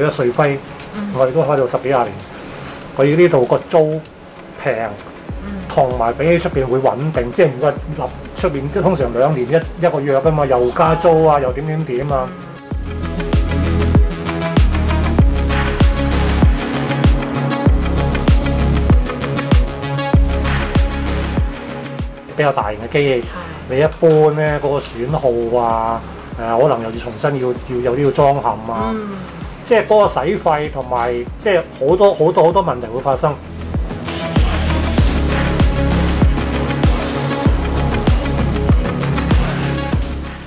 瑞輝，我哋都開到十幾廿年。佢呢度個租平，同埋比起出邊會穩定，即係如果立出邊都通常兩年一一個月噶嘛，又加租啊，又點點點啊。比較大型嘅機器，你一般咧嗰、個損耗啊，誒、可能又要重新要要有啲要裝嵌啊，即係嗰個使費同埋即係好多好多好多問題會發生。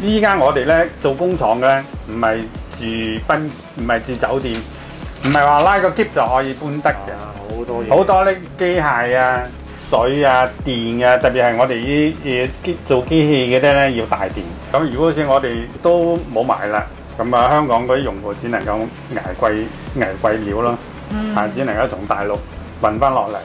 依家我哋咧做工廠嘅咧，唔係住賓，唔係住酒店，唔係話拉個 keep 就可以搬得嘅。啊，好多嘢，好多啲機械啊、水啊、電啊，特別係我哋呢誒機做機器嘅咧要大電。咁如果好似我哋都冇買啦，咁啊香港嗰啲用户只能夠捱貴捱貴料咯，啊只能夠從大陸運翻落嚟。